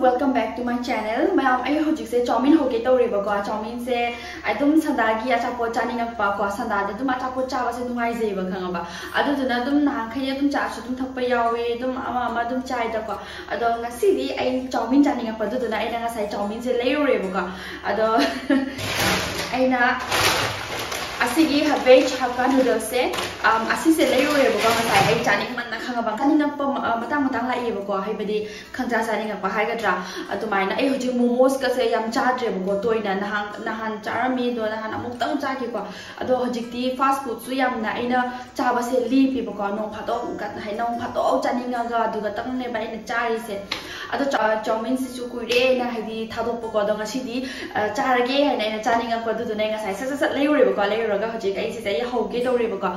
welcome back to my channel. Mayam ai ho jik se chawmin ho ke tawri ba ko chawmin se ai tum sanda gi acha po chani nak pa ko sanda de tum acha po cha ba se nungai je ba khang ba. Adu duna tum na khai ya tum cha chu tum thap pa yawe tum ama ama tum chai da ko adu nga si di, ai chawmin chani nak pa du duna ai nga sai chawmin se lei re ba ko adu ai na asigi ha veg hakka noodles se um asise lei re ba ko ma sai ai chani man khang bang kani nang pam matang matang la ye bo ko hai badi khanja sani nga pa hai ga tra atu mai na ai hoji momos ka se yam cha dre bo toi na nahang na han mi do na han amuk tang cha ki ko ado hoji ti fast food su yam na ina cha ba se li pi bo ko nong pha to ka hai nong pha to chani nga ga du ga tang ne ba ina cha ri se ꯑꯗꯣ ꯆꯥꯎꯃꯤꯟ ꯁꯤꯁꯨ ꯀꯨꯏꯔꯦꯅ ꯍꯥꯏꯗꯤ ꯊꯥꯗꯣꯛꯄꯀꯣ ꯑꯗꯣ ꯉꯁꯤꯗꯤ ꯆꯥꯔꯒꯦ ꯍꯥꯏꯅ ꯑꯩꯅ ꯆꯥꯅꯤꯡꯉꯛꯄ ꯑꯗꯨꯗꯨꯅ ꯉꯁꯥꯏ ꯁꯠ ꯁꯠ ꯁꯠ ꯂꯩꯔꯨꯔꯦꯕꯀꯣ ꯂꯩꯔꯨꯔꯒ ꯍꯧꯖꯤꯛ ꯑꯩ ꯁꯤꯁꯦ ꯑꯩ ꯍꯧꯒꯦ ꯇꯧꯔꯦꯕꯀꯣ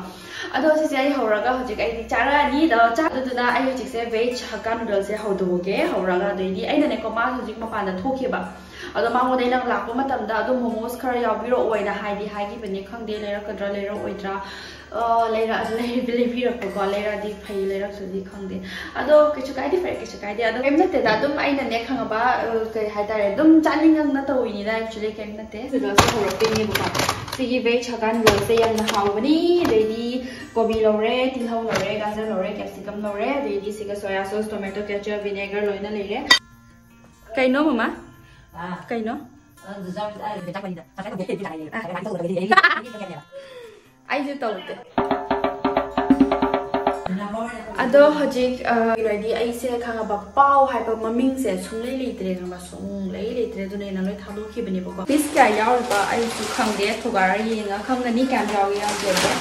ꯑꯗꯣ ꯁꯤꯁꯦ ꯑꯩ ꯍꯧꯔꯒ ꯍꯧꯖꯤꯛ ꯑꯩꯗꯤ ꯆꯥꯔꯛꯑꯅꯤ ꯑꯗꯣ ꯆꯥꯗꯨꯗꯨꯅ ꯑꯩ ꯍꯧꯖꯤꯛꯁꯦ ꯚꯦꯖ ꯍꯛꯀꯥ ꯅꯨꯗꯜꯁꯦ ꯍꯧꯗꯣꯛꯑꯒꯦ ꯍꯧꯔꯒ ꯑꯗꯩꯗꯤ ꯑꯩꯅꯅꯦꯀꯣ ꯃꯥ ꯍꯧꯖꯤꯛ ꯃꯄꯥꯟꯗ ꯊꯣꯛꯈꯤꯕ ꯑꯗꯣ ꯃꯉꯣꯟꯗ ꯑꯩꯅ ꯂꯥꯛꯄ ꯃꯇꯝꯗ ꯑꯗꯨꯝ ꯃꯣꯃꯣꯁ ꯈꯔ ꯌꯥꯎꯕꯤꯔꯛꯑꯣꯅ ꯍꯥꯏꯗꯤ ꯍꯥꯏꯈꯤꯕꯅꯤ ꯈꯪꯗꯦ ꯂꯩꯔꯛꯀꯗ꯭ꯔꯥ ꯂꯩꯔꯛꯑꯣꯏꯗ꯭ꯔꯥ ꯂꯩꯔ ꯂꯩꯕꯤꯔꯛꯄꯀꯣ ꯂꯩꯔꯛꯑꯗꯤ ꯐꯩ ꯂꯩꯔꯛꯇ꯭ꯔꯗꯤ ꯈꯪꯗꯦ ꯑꯗꯣ ꯀꯩꯁꯨ ꯀꯥꯏꯗꯦ ꯐꯔꯦ ꯀꯩꯁꯨ ꯀꯥꯏꯗꯦ ꯑꯗꯣ ꯀꯩꯝ ꯅꯠꯇꯦꯗ ꯑꯗꯨꯝ ꯑꯩꯅꯅꯦ ꯈꯪꯉꯕ ꯀꯩ ꯍꯥꯏꯇꯥꯔꯦ ꯑꯗꯨꯝ ꯆꯥꯅꯤꯡꯉꯛꯅ ꯇꯧꯔꯤꯅꯤꯗ ꯑꯦꯛꯆꯨꯂꯤ ꯀꯩꯝ ꯅꯠꯇꯦ ꯅꯨꯗꯜꯁꯦ ꯍꯧꯔꯛꯇꯣꯏꯅꯦꯕꯀꯣ ꯁꯤꯒꯤ ꯚꯦꯖ ꯍꯛꯀꯥ ꯅꯨꯗꯜꯁꯦ ꯌꯥꯝꯅ ꯍꯥꯎꯕꯅꯤ ꯑꯗꯩꯗꯤ ꯀꯣꯕꯤ ꯂꯧꯔꯦ ꯇꯤꯜꯍꯧ ꯂꯧꯔꯦ ꯒꯥꯖꯔ ꯂꯧꯔꯦ ꯀꯦꯞꯁꯤꯀꯝ ꯂꯧꯔꯦ ꯑꯗꯩꯗꯤ ꯁꯤꯒ soya sauce tomato ketchup vinegar ꯂꯣꯏꯅ ꯂꯩꯔꯦ ꯀꯩꯅꯣ ꯃꯃꯥ ꯀꯩꯅꯣ ꯑꯩꯁꯨ ꯇꯧꯗꯦ ꯑꯗꯣ ꯍꯧꯖꯤꯛ ꯀꯩꯅꯣꯗꯤ ꯑꯩꯁꯦ ꯈꯪꯉꯕ ꯄꯥꯎ ꯍꯥꯏꯕ ꯃꯃꯤꯡꯁꯦ ꯁꯨꯡꯂꯩ ꯂꯩꯇ꯭ꯔꯦ ꯈꯪꯕ ꯁꯨꯡꯂꯩ ꯂꯩꯇ꯭ꯔꯦ ꯑꯗꯨꯅ ꯑꯩꯅ ꯂꯣꯏ ꯊꯥꯗꯣꯛꯈꯤꯕꯅꯦꯕꯀꯣ ꯄꯤꯁ ꯀꯌꯥ ꯌꯥꯎꯔꯤꯕ ꯑꯩꯁꯨ ꯈꯪꯗꯦ ꯊꯨꯒꯥꯏꯔ ꯌꯦꯡꯉ ꯈꯪꯒꯅꯤ ꯀꯌꯥꯝ ꯌꯥꯎꯒꯦ ꯌꯥꯎꯗꯦ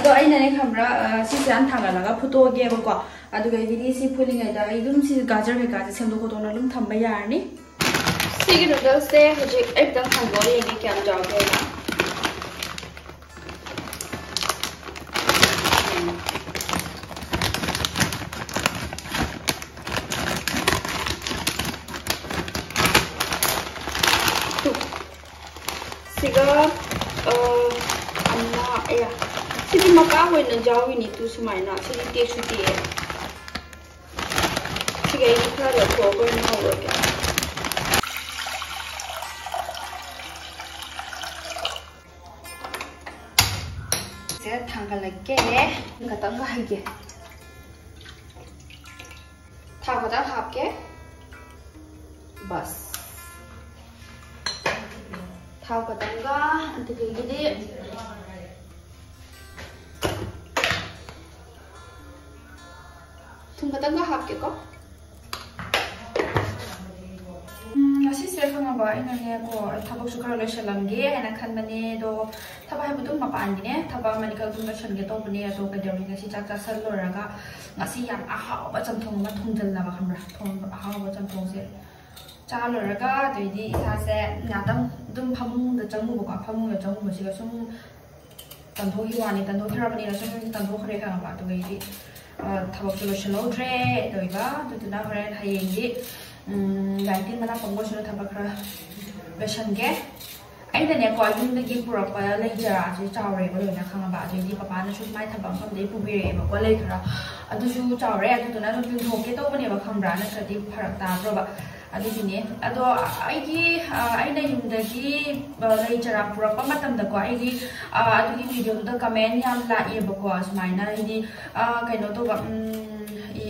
ꯑꯗꯣ ꯑꯩꯅꯅꯦ ꯈꯪꯕ꯭ꯔꯥ ꯁꯤꯁꯦ ꯌꯥꯝ ꯊꯥꯡꯒꯠꯂꯒ ꯐꯨꯠꯇꯣꯛꯑꯒꯦꯕꯀꯣ ꯑꯗꯨꯒꯗꯤ ꯁꯤ ꯐꯨꯠꯂꯤꯉꯩꯗ ꯑꯩ ꯑꯗꯨꯝ ꯁꯤ ꯒꯥꯖꯔ ꯀꯩꯀꯥꯁꯦ ꯁꯦꯝꯗꯣꯛ ꯈꯣꯠꯇꯣꯛꯅ ꯑꯗꯨꯝ ꯊꯝꯕ ꯌꯥꯔꯅꯤ ꯁꯤꯒꯤ ꯅꯨꯗꯜꯁꯁꯦ ꯍꯧꯖꯤꯛ ꯑꯩ ꯈꯤꯇꯪ ꯍꯥꯡꯗꯣꯛꯑ ꯌꯦꯡꯒꯦ ꯀꯌꯥꯝ ꯌꯥꯎꯒꯦꯅ when the jar we need to smile now. So it takes the air. So guys, it's not a problem. Now work it. 제가 담갈랄게 갖다 놔이게 다 갖다 할게 बस थाव कदंगा अंत के लिए ge ana khan bane do thaba hai budum mapan gi ne thaba mani ka dum loishan ge to bane do ka dewi ngasi chak chak sal thầu cho nó slow dre rồi ba tôi từ nào rồi hay gì? Ừ, Lại tin mà nó không có sự thầu bạc ra. Về sân ghé. Anh ta này coi nhưng cái bùa qua lên giờ thì chào rồi có lời nó không bảo thì đi papa nó chút mai thằng bằng không đấy bùi rồi mà qua lên rồi anh tôi chú chào rồi anh tôi nói tôi dùng hộp cái tốt bên này mà không ra nó sẽ đi phải ta rồi bà. ꯑꯗꯨꯒꯤꯅꯦ ꯑꯗꯣ ꯑꯩꯒꯤ ꯑꯩꯅ ꯌꯨꯝꯗꯒꯤ ꯂꯩ ꯆꯔꯥ ꯄꯨꯔꯛꯄ ꯃꯇꯝꯗꯀꯣ ꯑꯩꯒꯤ ꯑꯗꯨꯒꯤ ꯚꯤꯗꯤꯑꯣꯗꯨꯗ ꯀꯃꯦꯟ ꯌꯥꯝ ꯂꯥꯛꯑꯦꯕꯀꯣ ꯁꯨꯃꯥꯏꯅ ꯍꯥꯏꯗꯤ ꯀꯩꯅꯣ ꯇꯧꯕ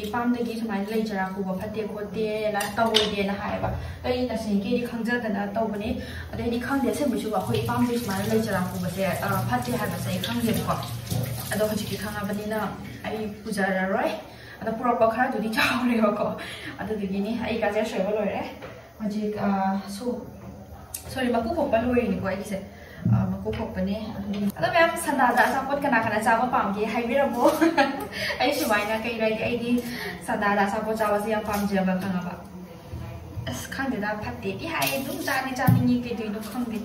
ꯏꯄꯥꯝꯗꯒꯤ ꯁꯨꯃꯥꯏꯅ ꯂꯩ ꯆꯔꯥ ꯄꯨꯕ ꯐꯠꯇꯦ ꯈꯣꯠꯇꯦꯅ ꯇꯧꯔꯣꯏꯗꯦꯅ ꯍꯥꯏꯌꯦꯕ ꯑꯩ ꯇꯁꯦꯡꯀꯤꯗꯤ ꯈꯪꯖꯗꯅ ꯇꯧꯕꯅꯤ ꯑꯗꯩꯗꯤ ꯈꯪꯗꯦ ꯑꯁꯦꯡꯕꯁꯨ ꯑꯩꯈꯣꯏ ꯏꯄꯥꯝꯗꯒꯤ ꯁꯨꯃꯥꯏꯅ ꯂꯩ ꯆꯔꯥ ꯄꯨꯕꯁꯦ ꯐꯠꯇꯦ ꯍꯥꯏꯕꯁꯦ ꯑꯩ ꯈꯪꯗꯦꯕꯀꯣ ꯑꯗꯣ ꯍꯧꯖꯤꯛꯇꯤ ꯈꯪꯉꯕꯅꯤꯅ ꯑꯩ ꯄꯨꯖꯔꯔꯣꯏ ada purapa khara jadi jauh leh aku ada tu gini ai kajar sewa loh eh macam so sorry maku kopa loh ini gua ini se maku kopa ni ada memang sanda ada sapot kena kena jawa pamgi hai bira bo ai si mai nak kira dia ini sanda ada sapot jawa siapa pamgi apa kena apa khang dia dah pati ni hai tu jadi jadi ni ke tu khang dia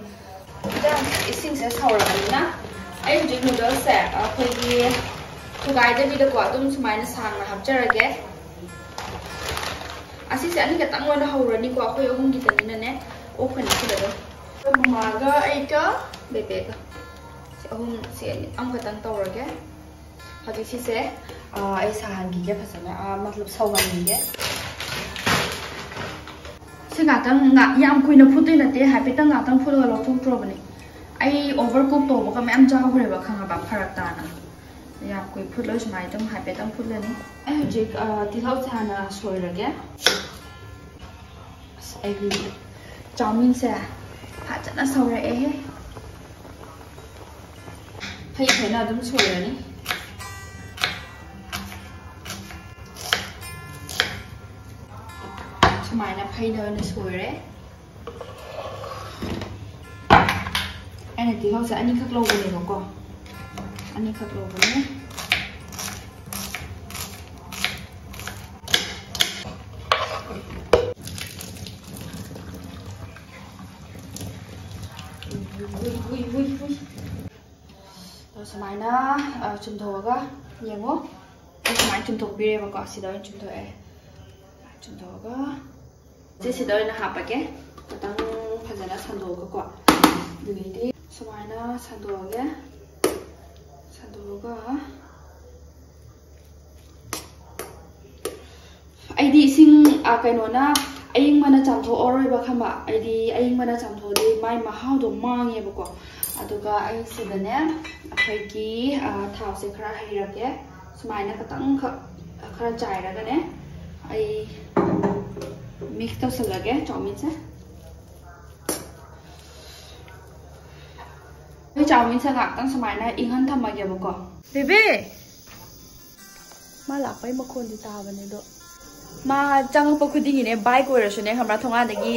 dan ising saya tahu lah ni na ai jadi noodles eh apa ni ꯊꯨꯒꯥꯏꯗꯕꯤꯗꯀꯣ ꯑꯗꯨꯝ ꯁꯨꯃꯥꯏꯅ ꯁꯥꯡꯅ ꯍꯥꯞꯆꯔꯒꯦ ꯑꯁꯤꯁꯦ ꯑꯅꯤꯈꯛꯇꯪ ꯑꯣꯏꯅ ꯍꯧꯔꯅꯤꯀꯣ ꯑꯩꯈꯣꯏ ꯑꯍꯨꯝꯒꯤꯗꯅꯤꯅꯅꯦ ꯑꯣꯛꯀꯅꯤ ꯁꯤꯗ ꯑꯗꯨꯝ ꯃꯃꯥꯒ ꯑꯩꯒ ꯕꯦꯕꯦꯒ ꯁꯤ ꯑꯍꯨꯝ ꯁꯤ ꯑꯃꯈꯛꯇꯪ ꯇꯧꯔꯒꯦ ꯍꯧꯖꯤꯛ ꯁꯤꯁꯦ ꯑꯩ ꯁꯥꯍꯟꯈꯤꯒꯦ ꯐꯖꯅ ꯃꯇꯂꯕ ꯁꯧꯍꯟꯈꯤꯒꯦ ꯁꯤ ꯉꯥꯛꯇꯪ ꯌꯥꯝ ꯀꯨꯏꯅ ꯐꯨꯠꯇꯣꯏ ꯅꯠꯇꯦ ꯍꯥꯏꯐꯦꯠꯇꯪ ꯉꯥꯛꯇꯪ ꯐꯨꯠꯂꯒ ꯂꯧꯊꯣꯛꯇ꯭ꯔꯕꯅꯤ ꯑꯩ ꯑꯣꯚꯔ ꯀꯨꯛ ꯇꯧꯕꯒ ꯃꯌꯥꯝ ꯆꯥꯈ꯭ꯔꯦꯕ ꯈꯪꯉꯕ ꯐꯔꯛ ꯇꯥꯅ 야, 그 풀러지 마이 좀 하베 좀 풀려니. 에, 즉, 어, 디하우스 하나 소이라게. 에그 점인세. 파자나 소이라 에헤. 파이 배나 좀 소이라니. 정말나 파이더는 소이래. 에네 디하우스 아니 각 로그네 놓고. ꯑꯣꯏꯅ ꯁꯣꯏꯔꯦ ꯑꯩꯅ ꯇꯤꯜꯍꯧꯁꯦ ꯑꯅꯤꯈꯛ ꯂꯧꯕꯅꯦꯕꯀꯣ ꯑꯅꯤꯈꯛ ꯂꯧꯕꯅꯦ ꯁꯨꯃꯥꯏꯅ ꯆꯨꯝꯊꯣꯛꯑꯒ ꯌꯦꯡꯉꯣ ꯑꯩ ꯁꯨꯃꯥꯏꯅ ꯆꯨꯝꯊꯣꯛꯄꯤꯔꯦꯕꯀꯣ ꯁꯤꯗ ꯑꯣꯏꯅ ꯆꯨꯝꯊꯣꯛꯑꯦ ꯆꯨꯝꯊꯣꯛꯑꯒ ꯁꯤꯁꯤꯗ ꯑꯣꯏꯅ ꯍꯥꯞꯄꯒꯦ ꯈꯤꯇꯪ ꯐꯖꯅ ꯁꯟꯗꯣꯛꯑꯒꯀꯣ ꯑꯗꯨꯗꯒꯤꯗꯤ ꯁꯨꯃꯥꯏꯅ ꯁꯟꯗꯣꯛꯑꯒꯦ ꯁꯟꯗꯣꯛꯑꯒ ꯑꯩꯗꯤ ꯏꯁꯤꯡ ꯀꯩꯅꯣꯅ ꯑꯌꯤꯡꯕꯅ ꯆꯥꯝꯊꯣꯛꯑꯔꯣꯏꯕ ꯈꯪꯕ ꯑꯩꯗꯤ ꯑꯌꯤꯡꯕꯅ ꯆꯥꯝꯊꯣꯛꯑꯗꯤ ꯃꯥꯏ ꯃꯍꯥꯎꯗꯣ ꯃꯥꯡꯉꯦꯕꯀꯣ ꯑꯗꯨꯒ ꯑꯩ ꯁꯤꯗꯅꯦ ꯑꯩꯈꯣꯏꯒꯤ ꯊꯥꯎꯁꯦ ꯈꯔ ꯍꯩꯔꯒꯦ ꯁꯨꯃꯥꯏꯅ ꯈꯤꯇꯪꯈꯛ ꯈꯔ ꯆꯥꯏꯔꯒꯅꯦ ꯑꯩ ꯃꯤꯛꯁ ꯇꯧꯁꯜꯂꯒꯦ ꯆꯧꯃꯤꯟꯁꯦ ꯑꯩ ꯆꯧꯃꯤꯟꯁꯦ ꯉꯥꯛꯇꯪ ꯁꯨꯃꯥꯏꯅ ꯏꯪꯍꯟ ꯊꯝꯃꯒꯦꯕꯀꯣ ꯕꯦꯕꯤ ꯃꯥ ꯂꯥꯛꯄꯩ ꯃꯈꯣꯟꯗꯤ ꯇꯥꯕꯅꯦ ꯑꯗꯣ ꯃꯥ ꯆꯪꯉꯛꯄ ꯈꯨꯗꯤꯡꯒꯤꯅꯦ ꯕꯥꯏꯛ ꯑꯣꯏꯔꯁꯨꯅꯦ ꯈꯪꯕ꯭ꯔꯥ ꯊꯣꯡꯒꯥꯟꯗꯒꯤ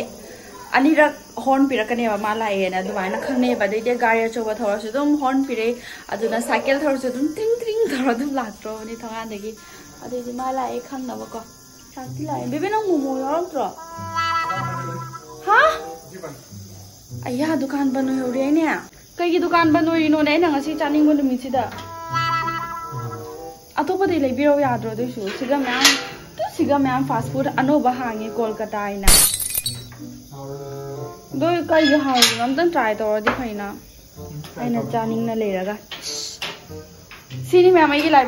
ꯑꯅꯤꯔꯛ ꯍꯣꯔꯟ ꯄꯤꯔꯛꯀꯅꯦꯕ ꯃꯥ ꯂꯥꯛꯑꯦꯅ ꯑꯗꯨꯃꯥꯏꯅ ꯈꯪꯅꯩꯕ ꯑꯗꯩꯗꯤ ꯒꯥꯔꯤ ꯑꯆꯧꯕ ꯊꯧꯔꯁꯨ ꯑꯗꯨꯝ ꯍꯣꯔꯟ ꯄꯤꯔꯛꯏ ꯑꯗꯨꯅ ꯁꯥꯏꯀꯜ ꯊꯧꯔꯁꯨ ꯑꯗꯨꯝ ꯇ꯭ꯔꯤꯡ ꯇ꯭ꯔꯤꯡ ꯇꯧꯔ ꯑꯗꯨꯝ ꯂꯥꯛꯇ꯭ꯔꯕꯅꯤ ꯊꯣꯡꯒꯥꯟꯗꯒꯤ ꯑꯗꯩꯗꯤ ꯃꯥ ꯂꯥꯛꯑꯦ ꯈꯪꯅꯕꯀꯣ ꯁꯥꯛꯇꯤ ꯂꯥꯛꯑꯦ ꯕꯦꯕꯤ ꯅꯪ ꯃꯣꯃꯣ ꯌꯥꯎꯔꯛꯇ꯭ꯔꯣ ꯍꯥ ꯑꯩꯌꯥ ꯗꯨꯀꯥꯟ ꯕꯟ ꯑꯣꯏꯍꯧꯔꯦꯅꯦ ꯀꯩꯒꯤ ꯗꯨꯀꯥꯟ ꯕꯟ ꯑꯣꯏꯔꯤꯅꯣꯅꯦ ꯑꯩꯅ ꯉꯁꯤ ꯆꯥꯅꯤꯡꯕ ꯅꯨꯃꯤꯠꯁꯤꯗ ꯑꯇꯣꯞꯄꯗꯤ ꯂꯩꯕꯤꯔꯧ ꯌꯥꯗ꯭ꯔꯣ ꯑꯗꯨꯏꯁꯨ ꯁꯤꯒ ꯃꯌꯥꯝ siga mayam fast food anova hangi kolkata ina do kai ge haw ngam tan try to di phaina aina chaning na leraga sini mayam ai gi lai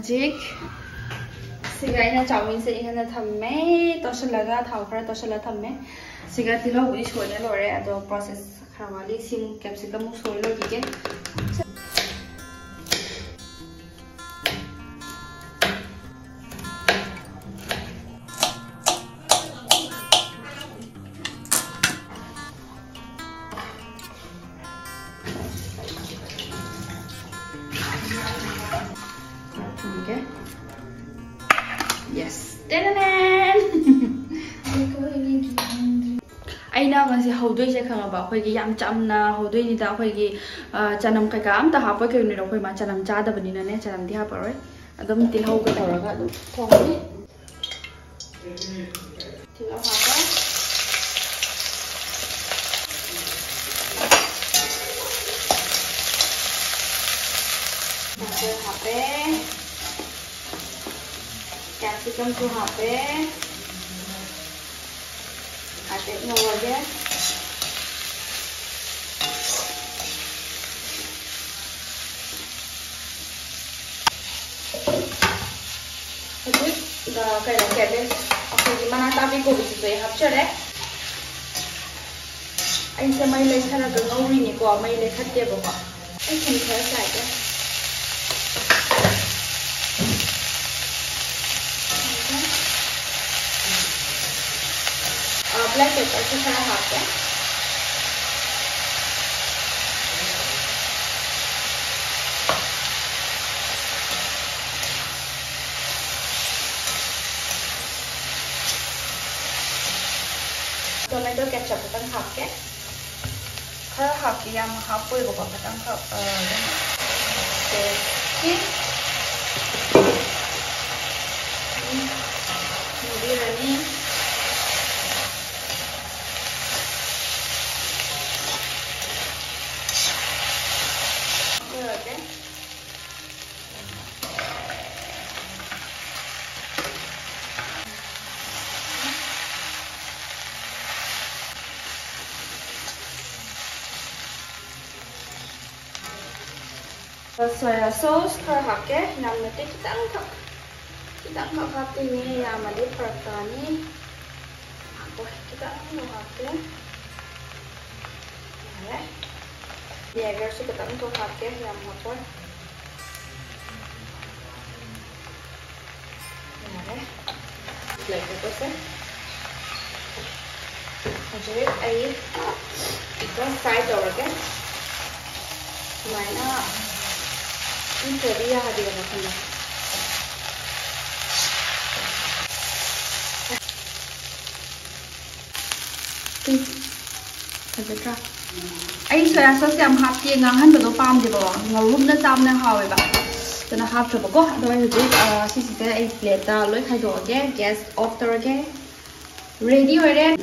tu ka di phangoi tei ba se chango la ai hojik ta haugatli food na di loi reng audri hojik खंगबा अखोई की याम चमना होदोई निदा अखोई की चनम कका आम ता हापो के निरो अखोई मा चनम चा दबनी ना ने चनम दी हापो रोय अदम तिलहौ के थोरगा अदम थोंगनी तिलहौ हापो हापे कैप्सिकम को हापे आटे मोगे quả may lên khăn tiệp vào anh không thấy sai cái 잡고는 할 게. 그래 할게 야. 뭐 하고 이거 봐. 잠깐 어. 네. soya sauce Kita enggak. 기땅거 ini yang 야만이 pertani aku 기땅거 같아 네 얘가 kita 같아 야만고 ya? lagi ko sih? jadi ayo. Kita fried over again Mana? ఇంకొద్దిగా అది అనుకున్నా Thật Anh sẽ là sao xem hạt kia ngang hơn đồ pam thì bỏ ngầu lúc nó tam nó hào vậy bạn. Tôi nó hạt rồi bỏ có tôi thì biết xin xin tới anh lệ ta lối thay đổi cái gas off rồi cái ready rồi đấy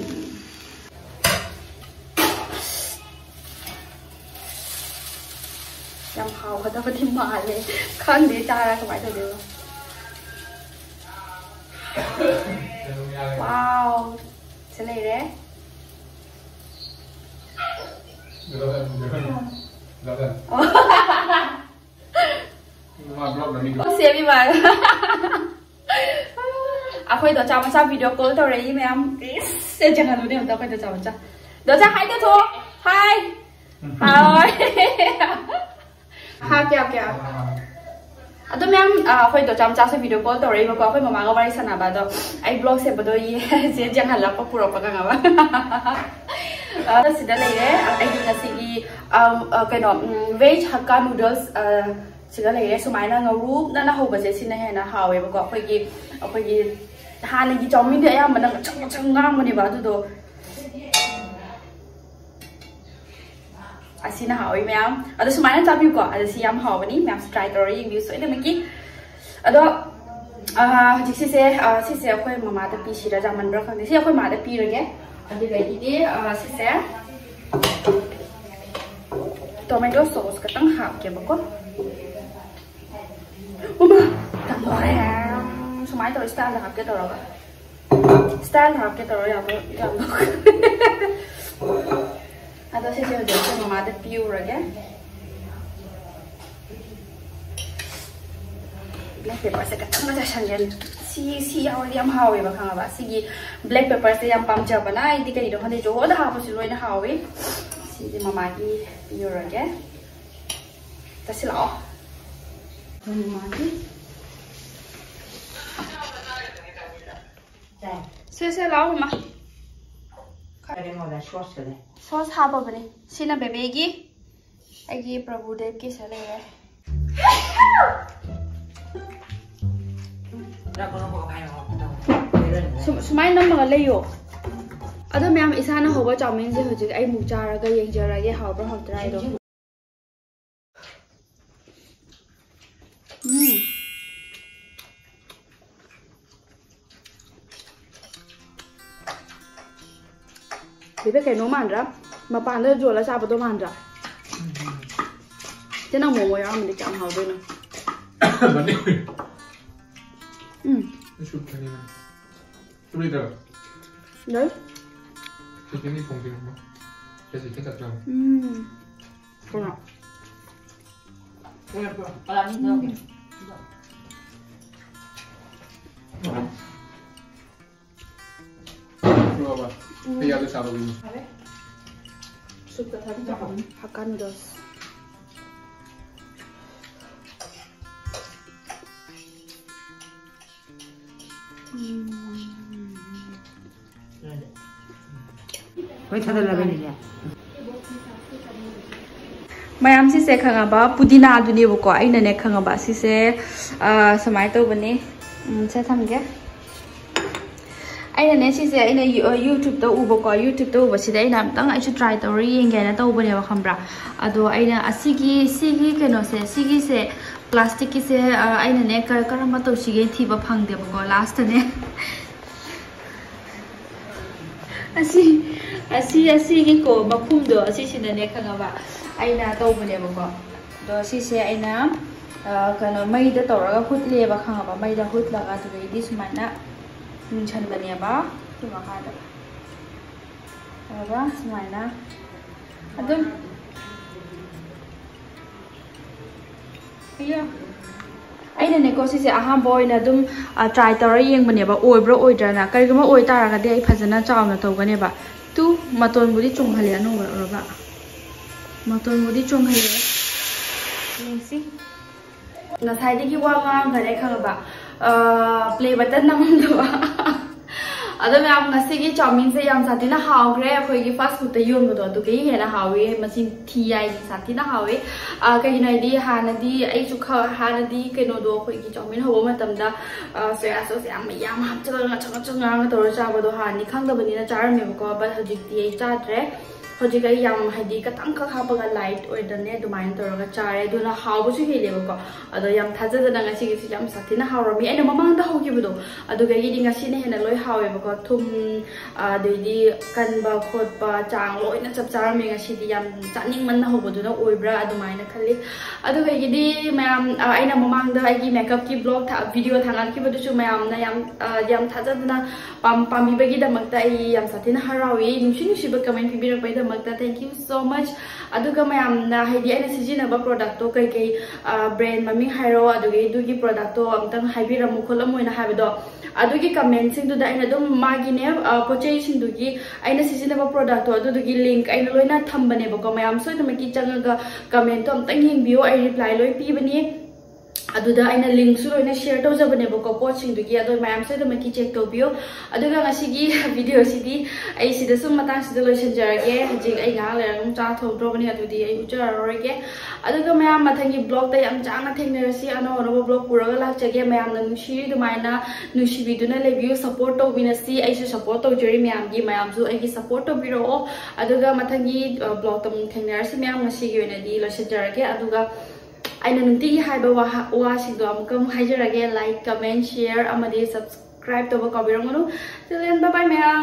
말해. 간내 따라서 말해줘. 와우. 쟤네 이래? xem đi mà à quay tờ chào mà sao video cố tao đấy mẹ em sẽ chẳng hạn luôn đi mà tao quay tờ chào mà sao đó ra hai cái thua hai rồi ha kya kya ado ma'am khoi to cham chase video call tore ba ko khoi mama ga bari sana ba do ai blog se bodo ye je jang hala pa puro pa ga ba sida le ye ai gi ngasi cái đó, veg hakka noodles sida le ye sumaina ngaru na na ho giờ xin sina he na hawe ba ko khoi gì, khoi gì, ha ne gi chawmin de ya ma đang chang chang ngang ma ne ba do asina hawi ma'am ada sumana chapi ko ada si yam hawani ma'am try tori yung view so ina maki ado ah jiksi se si se akoi mama da pi shira jaman bra khang si akoi ma da pi rage adi ga ide si se tomato sauce ka tang hap ke ba ko uma tang hore sumai tori style hap ke tora ba style hap ke to tora ya ba ya ba Adesso ci ho mama mamate pure, che? black pepper se katang na siya si si yaw yam hawi bahkan kang sih sige black pepper se yang pam jaba na idi kay do hande jo da ha po si loy na si di mama gi pure ge ta sila oh. Do mama gi se se lao mama saya lau mah. sauce ꯍꯥꯞꯄꯕꯅꯤ ꯁꯤꯅ ꯕꯦꯕꯤꯒꯤ ꯑꯩꯒꯤ ꯄ꯭ꯔꯚꯨꯗꯦꯕꯀꯤ ꯁꯤꯗ ꯂꯩꯔꯦ ꯁꯨꯃꯥꯏꯅ ꯅꯝꯃꯒ ꯂꯩꯌꯣ ꯑꯗꯣ ꯃꯌꯥꯝ ꯏꯁꯥꯅ ꯍꯧꯕ ꯆꯥꯎꯃꯤꯟꯁꯦ ꯍꯧꯖꯤꯛ ꯑꯩ ꯃꯨꯛ ꯆꯥꯔꯒ ꯌꯦꯡꯖꯔꯒꯦ ꯍꯥꯎꯕ꯭ꯔꯥ ꯍꯥꯎꯇ꯭ꯔꯥ ꯍꯥꯏꯗꯣ bebe kaino mandra ma panda jola sa pato mandra tena momo ya mi kam hau de na bani mm shoot kani na tu bi da no tu kini pong kini ma ya si kita jam mm kona Hola, ni no. apa-apa. Iya, aku sama ini. Suka tadi Hakan dos. ꯃꯌꯥꯝꯁꯤꯁꯦ ꯈꯪꯉꯕ ꯄꯨꯗꯤꯅꯥ ꯑꯗꯨꯅꯦꯕꯀꯣ ꯑꯩꯅꯅꯦ ꯈꯪꯉꯕ ꯁꯤꯁꯦ ꯁꯨꯃꯥꯏꯅ ꯇꯧꯕꯅꯦ ꯁꯦ ꯊꯝꯒꯦ pudina aduni bu ko aina ne khangaba si se samai to bani se thamge aina ne si se aina youtube to ubo ko youtube to ubo si dai nam tang ai chu try to ri yeng na to bani ba khambra ado aina asigi sigi keno se sigi se plastic ki se aina ne kar karama to sige thi ba phang de ko last ne asi asi asi gi ko makhum do asi sina ne khangaba aina tꯧꯕꯅꯦꯕꯀꯣ ꯑꯗꯣ ꯁꯤꯁꯦ ꯑꯩꯅ ꯀꯩꯅꯣ ꯃꯩꯗ ꯇꯧꯔꯒ ꯍꯨꯠꯂꯦꯕ ꯈꯪꯉꯕ ꯃꯩꯗ ꯍꯨꯠꯂꯒ ꯑꯗꯨꯗꯩꯗꯤ ꯁꯨꯃꯥꯏꯅ ꯌꯨꯡꯁꯟꯕꯅꯦꯕ ꯁꯤ ꯃꯈꯥꯗ ꯇꯧꯔꯒ ꯁꯨꯃꯥꯏꯅ ꯑꯗꯨꯝ ꯑꯩꯅꯅꯦꯀꯣ ꯁꯤꯁꯦ ꯑꯍꯥꯟꯕ ꯑꯣꯏꯅ ꯑꯗꯨꯝ ꯇ꯭ꯔꯥꯏ ꯇꯧꯔ ꯌꯦꯡꯕꯅꯦꯕ ꯑꯣꯏꯕ꯭ꯔꯥ ꯑꯣꯏꯗ꯭ꯔꯥꯅ ꯀꯔꯤꯒꯨꯝꯕ ꯑꯣꯏ ꯇꯥꯔꯒꯗꯤ ꯑꯩ ꯐꯖꯅ ꯆꯥꯎꯅ ꯇꯧꯒꯅꯦꯕ ꯇꯨ ꯃꯇꯣꯟꯕꯨꯗꯤ ꯆꯣꯡꯍꯜꯂꯦ ꯑꯅꯧꯕ ꯑꯣꯏꯔꯒ ꯃꯇꯣꯟꯕꯨꯗꯤ ꯆꯣꯡꯍꯜꯂꯦ ꯌꯦꯡꯁꯤ ꯉꯁꯥꯏꯗꯒꯤ ꯋꯥ ꯉꯥꯡꯈꯔꯦ ꯈꯪꯉꯕ ꯄ꯭ꯂꯦ ꯕꯇꯟ အဒမယမစီကီချောမင်းစေယမ်စာတိနဟောင်ဂရဲခွေကီဖတ်ဖူတယုံမတော်တူကေဟေလာဟောဝေမစင်သီယိုင်စာတိနဟောဝေအာကေနိုဒီဟာနဒီအိစုခဟာနဒီကေနိုဒိုခွေကီချောမင်းဟောမတမ်ဒါဆေအဆောဆေအမယမ်ဟပ်ချောငါချောငါတော်ချာဘဒိုဟာနိခန့်ဒဘနီနာချာရမေဘကောဘတ်ဟဂျိတီအိချာဒရဲ ꯍꯧꯖꯤꯛ ꯑꯩ ꯌꯥꯝ ꯍꯥꯏꯗꯤ ꯈꯇꯪꯈꯛ ꯍꯥꯞꯄꯒ ꯂꯥꯏꯠ ꯑꯣꯏꯗꯅꯦ ꯑꯗꯨꯃꯥꯏꯅ ꯇꯧꯔꯒ ꯆꯥꯔꯦ ꯑꯗꯨꯅ ꯍꯥꯎꯕꯁꯨ ꯍꯦꯜꯂꯦꯕꯀꯣ ꯑꯗꯣ ꯌꯥꯝ ꯊꯥꯖꯗꯅ ꯉꯁꯤꯒꯤꯁꯤ ꯌꯥꯝ ꯁꯥꯊꯤꯅ ꯍꯥꯎꯔꯝꯃꯤ ꯑꯩꯅ ꯃꯃꯥꯡꯗ ꯍꯧꯈꯤꯕꯗꯣ ꯑꯗꯨꯒ ꯑꯩꯒꯤꯗꯤ ꯉꯁꯤꯅ ꯍꯦꯟꯅ ꯂꯣꯏ ꯍꯥꯎꯋꯦꯕꯀꯣ ꯊꯨꯝ ꯑꯗꯩꯗꯤ ꯀꯟꯕ ꯈꯣꯠꯄ ꯆꯥꯡ ꯂꯣꯏꯅ ꯆꯞ ꯆꯥꯔꯝꯃꯦ ꯉꯁꯤꯗꯤ ꯌꯥꯝ ꯆꯥꯅꯤꯡꯃꯟꯅ ꯍꯧꯕꯗꯨꯅ ꯑꯣꯏꯕ꯭ꯔꯥ ꯑꯗꯨꯃꯥꯏꯅ ꯈꯜꯂꯤ ꯑꯗꯨꯒ ꯑꯩꯒꯤꯗꯤ ꯃꯌꯥꯝ ꯑꯩꯅ ꯃꯃꯥꯡꯗ ꯑꯩꯒꯤ ꯃꯦꯀꯞꯀꯤ ꯕ꯭ꯂꯣꯛ ꯚꯤꯗꯤꯑꯣ ꯊꯥꯒꯠꯈꯤꯕꯗꯨꯁꯨ ꯃꯌꯥꯝꯅ ꯌꯥꯝ ꯌꯥꯝ ꯊꯥꯖꯗꯅ ꯄꯥꯝꯕꯤꯕꯒꯤꯗꯃꯛꯇ ꯑꯩ ꯌꯥꯝ ꯁꯥꯊꯤꯅ ꯍꯔꯥꯎꯋꯤ ꯅꯨꯡꯁꯤ ꯅꯨꯡꯁꯤꯕ ꯀꯃꯦꯟ ꯄꯤꯕꯤꯔꯛꯄꯒꯤꯗꯃꯛ ꯃꯛꯇ ꯊꯦꯡꯛ ꯌꯨ ꯁꯣ ꯃꯆ ꯑꯗꯨꯒ ꯃꯌꯥꯝꯅ ꯍꯥꯏꯗꯤ ꯑꯩꯅ ꯁꯤꯖꯤꯟꯅꯕ ꯄ꯭ꯔꯣꯗꯛꯇꯣ ꯀꯩꯀꯩ ꯕ꯭ꯔꯦꯟ ꯃꯃꯤꯡ ꯍꯥꯏꯔꯣ ꯑꯗꯨꯒꯤ ꯑꯗꯨꯒꯤ ꯄ꯭ꯔꯣꯗꯛꯇꯣ ꯑꯝꯇꯪ ꯍꯥꯏꯕꯤꯔꯝꯃꯨ ꯈꯣꯠꯂꯝꯃꯣꯏꯅ ꯍꯥꯏꯕꯗꯣ ꯑꯗꯨꯒꯤ ꯀꯃꯦꯟꯁꯤꯡꯗꯨꯗ ꯑꯩꯅ ꯑꯗꯨꯝ ꯃꯥꯒꯤꯅꯦ ꯄꯣꯠ ꯆꯩꯁꯤꯡꯗꯨꯒꯤ ꯑꯩꯅ ꯁꯤꯖꯤꯟꯅꯕ ꯄ꯭ꯔꯣꯗꯛꯇꯣ ꯑꯗꯨꯗꯨꯒꯤ ꯂꯤꯡꯛ ꯑꯩꯅ ꯂꯣꯏꯅ ꯊꯝꯕꯅꯦꯕꯀꯣ ꯃꯌꯥꯝ ꯁꯣꯏꯗꯅꯃꯛꯀꯤ ꯆꯪꯉꯒ ꯀꯃꯦꯟꯇꯣ ꯑꯝꯇꯪ ꯌꯦꯡꯕꯤꯌꯣ ꯑꯩ ꯔꯤꯄ꯭ꯂꯥꯏ ꯂꯣꯏ ꯄꯤꯕꯅꯤ अदुदा आइना लिंक्स लोइना शेयर तौजबनेबको पोचिंगदुगी अदो मैम से दमकी चेक तौबियो अदुगा ngasiगी वीडियो सिदी मैम मथंगी ब्लॉग दै am चांग ना अनो अनो ब्लॉग पुरगा लाचगे मैम न नुशिरी सपोर्ट तौबिनसि से सपोर्ट तौजरी मैम गी मैम सपोर्ट तौबिरो अदुगा मथंगी ब्लॉग तम थेंगनेरसि मैम ngasiगी ai nên tí hai bao wa wa xin đồ một công hay chưa là like, comment, share amadi subscribe tôi vào cổng bị luôn. Till then, bye bye mẹ.